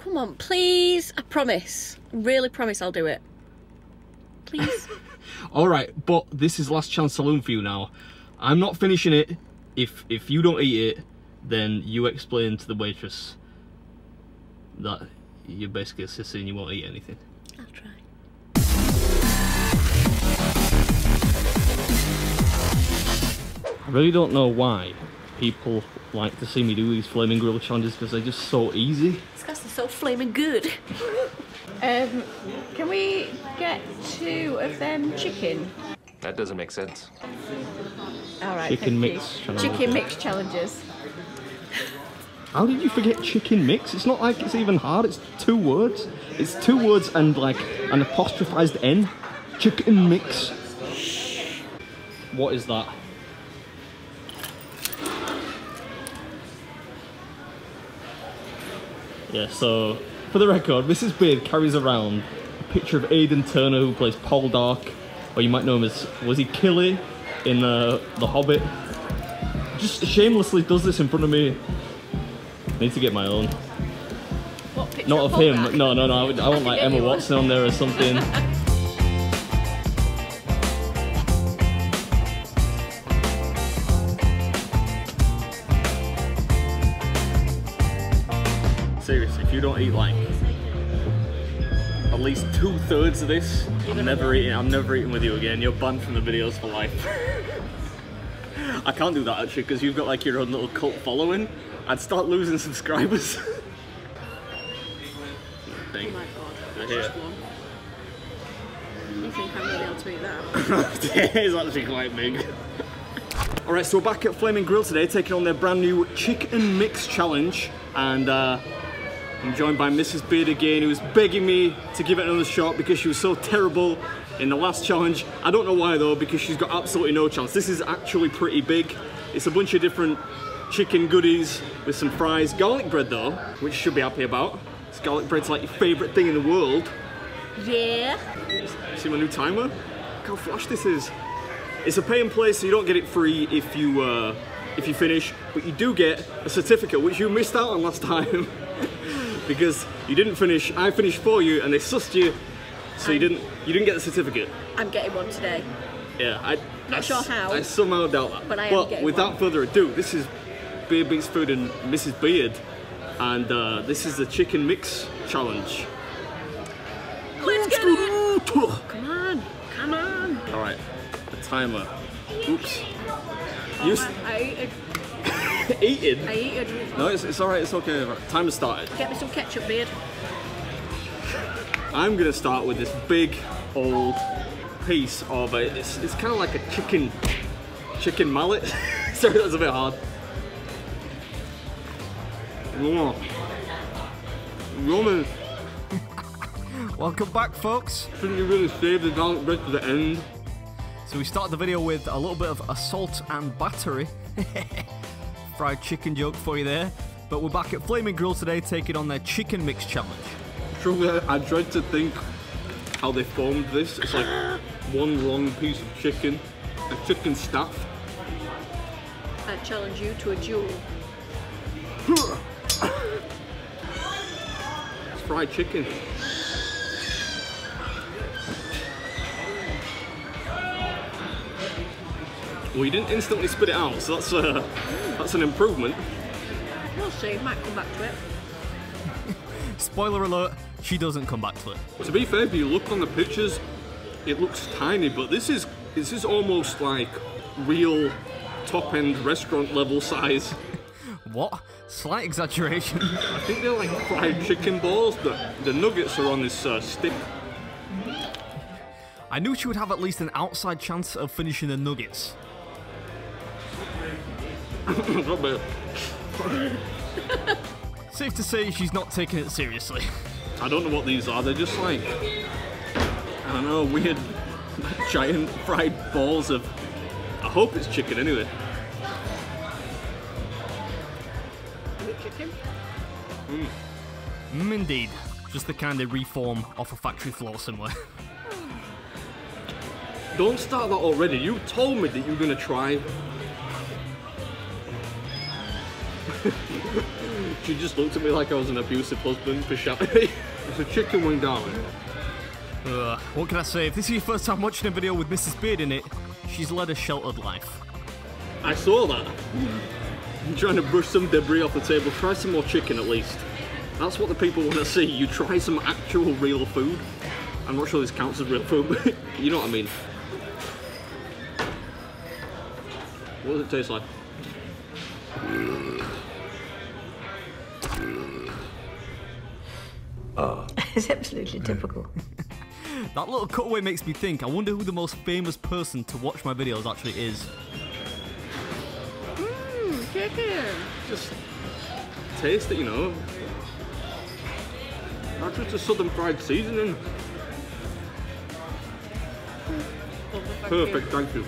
Come on, please. I promise. Really promise I'll do it. Please. All right, but this is last chance saloon for you now. I'm not finishing it. If if you don't eat it, then you explain to the waitress that you're basically a sissy and you won't eat anything. I'll try. I really don't know why people like to see me do these flaming grill challenges because they're just so easy. This guy's so flaming good. Um, can we get two of them chicken? That doesn't make sense. All right. Chicken thank mix you. challenges. Chicken mix challenges. How did you forget chicken mix? It's not like it's even hard. It's two words. It's two words and like an apostrophized N. Chicken mix. What is that? Yeah, so for the record, Mrs. Beard carries around a picture of Aidan Turner who plays Poldark, or you might know him as was he Kili in uh, The Hobbit. Just shamelessly does this in front of me. I need to get my own. What picture Not of him. Dark? No, no, no. I, would- I want like Emma. Watson on there or something. Seriously, if you don't eat like at least two thirds of this, I'm never eating. I'm never eating with you again. You're banned from the videos for life. I can't do that actually because you've got like your own little cult following. I'd start losing subscribers. Thing. Oh my god. Here. just one. You think I'm really able to eat that? it's actually quite big. Alright, so we're back at Flaming Grill today, taking on their brand new chicken mix challenge. And uh, I'm joined by Mrs. Beard again, who's begging me to give it another shot because she was so terrible in the last challenge. I don't know why though, because she's got absolutely no chance. This is actually pretty big. It's a bunch of different chicken goodies with some fries. Garlic bread though, which you should be happy about. This garlic bread's like your favourite thing in the world. Yeah. See my new timer? Look how flash this is. It's a pay and play, so you don't get it free if you uh, if you finish, but you do get a certificate, which you missed out on last time because you didn't finish. I finished for you, and they sussed you, so you didn't you didn't get the certificate. I'm getting one today. Yeah, I Not I sure how, I somehow doubt that. but I am getting without one. further ado, this is Beard Meats Food and Mrs. Beard, and uh, this is the chicken mix challenge. Let's get it! Come on. Come on. All right, the timer. Oops. You s- I it. eating? I ate it. No, it's, it's all right. It's okay. Time Timer started. Get me some ketchup, beard. I'm gonna start with this big old piece of a. It's, it's kind of like a chicken, chicken mallet. Sorry, that's a bit hard. Mwah. Roman, Welcome back, folks. shouldn't you really save the garlic bread to the end? So we started the video with a little bit of assault and battery. Fried chicken joke for you there. But we're back at Flaming Grill today taking on their chicken mix challenge. Truly, I I dread to think how they formed this. It's like one long piece of chicken, a chicken staff. I challenge you to a duel. It's fried chicken. Well, you didn't instantly spit it out, so that's uh, that's an improvement. We'll see. Might come back to it. Spoiler alert, she doesn't come back to it. To be fair, if you look on the pictures, it looks tiny, but this is this is almost like real top-end restaurant level size. What? Slight exaggeration. I think they're like fried chicken balls. The the nuggets are on this uh, stick. I knew she would have at least an outside chance of finishing the nuggets. Safe to say she's not taking it seriously. I don't know what these are. They're just like I don't know, weird giant fried balls of. I hope it's chicken anyway. Is it chicken? Mm, indeed. Just the kind they reform off a factory floor somewhere. Don't start that already. You told me that you were gonna try. She just looked at me like I was an abusive husband for shouting. It's a chicken wing, darling. Ugh, what can I say? If this is your first time watching a video with Mrs. Beard in it, she's led a sheltered life. I saw that. I'm trying to brush some debris off the table. Try some more chicken at least. That's what the people want to see. You try some actual real food. I'm not sure this counts as real food, but you know what I mean. What does it taste like? It's absolutely typical. That little cutaway makes me think, I wonder who the most famous person to watch my videos actually is. Mmm, chicken. Just taste it, you know. That's just a southern fried seasoning. Perfect, thank you.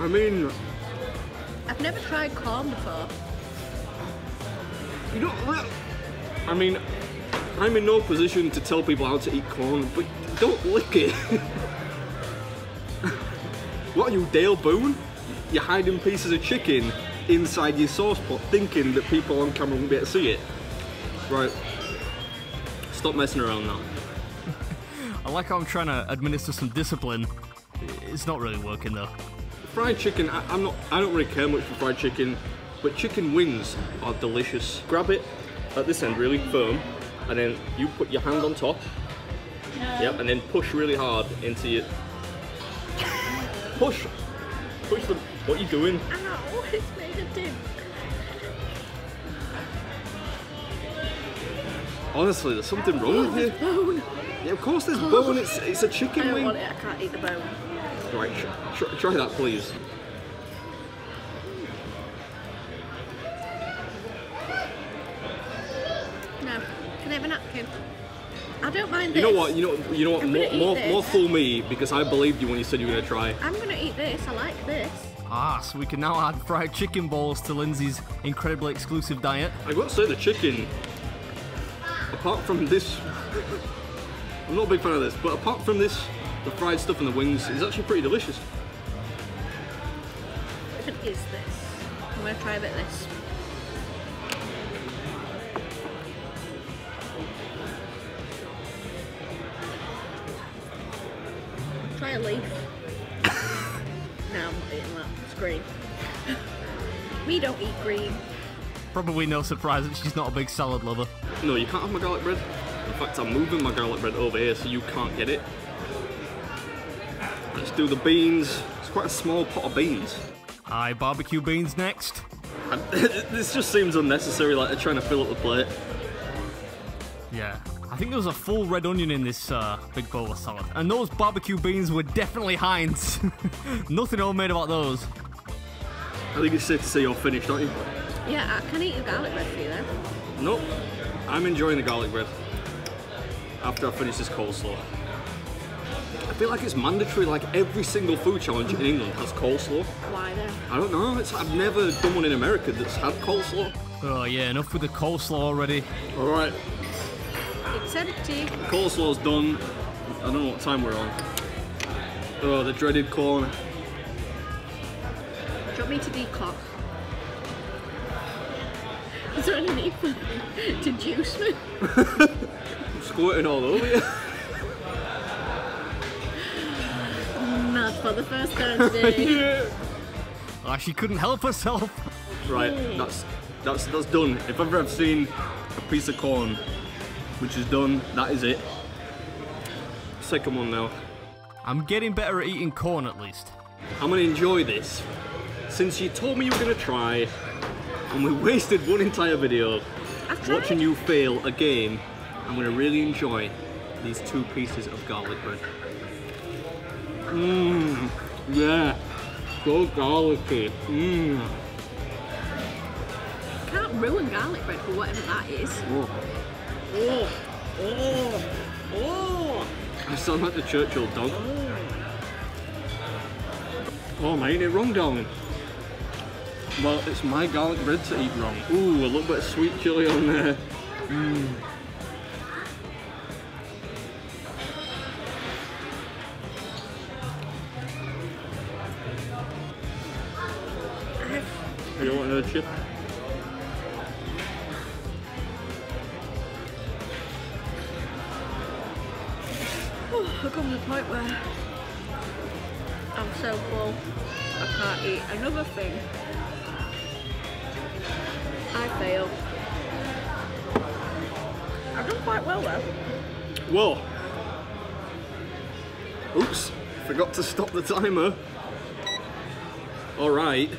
I mean, I've never tried corn before. you don't. li- I mean, I'm in no position to tell people how to eat corn, but don't lick it. what are you, Dale Boone? You're hiding pieces of chicken inside your sauce pot, thinking that people on camera won't be able to see it. Right. Stop messing around now. I like how I'm trying to administer some discipline. It's not really working though. Fried chicken, I, I'm not. I don't really care much for fried chicken, but chicken wings are delicious. Grab it at this end really firm, and then you put your hand on top. Yep, and then push really hard into your. Push, push them. What are you doing? Ow, it's made a dip. Honestly, there's something wrong with you. Bone. Yeah, of course there's bone. It's it's a I chicken don't wing. want it, I can't eat the bone. Right, tr- tr- try that, please. You know what? You know. You know what? I'm More, more, this. more fool me because I believed you when you said you were gonna try. I'm gonna eat this. I like this. Ah, so we can now add fried chicken balls to Lindsey's incredibly exclusive diet. I got to say the chicken. Apart from this, I'm not a big fan of this, but apart from this, the fried stuff and the wings is actually pretty delicious. If it is this, I'm gonna try a bit of this. A leaf. no, I'm not eating that. It's green. we don't eat green. Probably no surprise that she's not a big salad lover. No, you can't have my garlic bread. In fact, I'm moving my garlic bread over here so you can't get it. Let's do the beans. It's quite a small pot of beans. Aye, barbecue beans next. This just seems unnecessary, like they're trying to fill up the plate. Yeah, I think there was a full red onion in this uh, big bowl of salad. And those barbecue beans were definitely Heinz. Nothing homemade about those. I think it's safe to say you're finished, aren't you? Yeah, I can eat the garlic bread for you then. Nope. I'm enjoying the garlic bread. After I finish this coleslaw. I feel like it's mandatory, like every single food challenge in England has coleslaw. Why then? I don't know, it's, I've never done one in America that's had coleslaw. Oh yeah, enough with the coleslaw already. Alright, It's empty. coleslaw's done. I don't know what time we're on. Oh, the dreaded corn. Do you want me to declock? Is there any need for to juice me? I'm Squirting all over you. Mad for the first time today. Ah, she couldn't help herself. Right, that's that's that's done. If ever I've seen a piece of corn which is done, that is it. Second one now. I'm getting better at eating corn at least. I'm gonna enjoy this. Since you told me you were gonna try, and we wasted one entire video watching you fail a game, I'm gonna really enjoy these two pieces of garlic bread. Mmm, yeah, so garlicky. Mmm. Can't ruin garlic bread for whatever that is. Oh, oh, oh, oh. I sound like the Churchill dog. Oh, am I eating it wrong, darling? Well, it's my garlic bread to eat wrong. Ooh, a little bit of sweet chili on there. Mm. You don't want another chip? Come the point where I'm so full, I can't eat another thing. I fail. I've done quite well though. Well. Oops, forgot to stop the timer. Alright.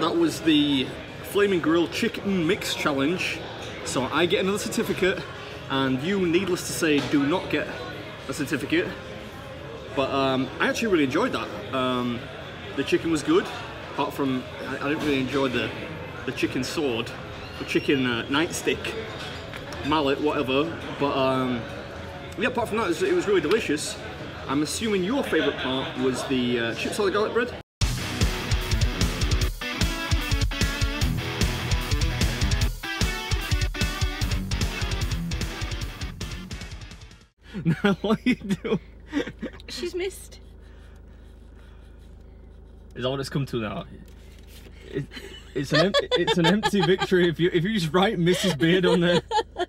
That was the Flaming Grill Chicken Mix Challenge. So I get another certificate, and you, needless to say, do not get a certificate. But um, I actually really enjoyed that. Um, the chicken was good, apart from I, I didn't really enjoy the, the chicken sword, the chicken uh, nightstick mallet, whatever. But um, yeah, apart from that, it was, it was really delicious. I'm assuming your favourite part was the uh, chips on the garlic bread. Now what are you doing? She's missed. Is that what it's come to now? It, it's an empty, it's an empty victory if you if you just write Mrs. Beard on there.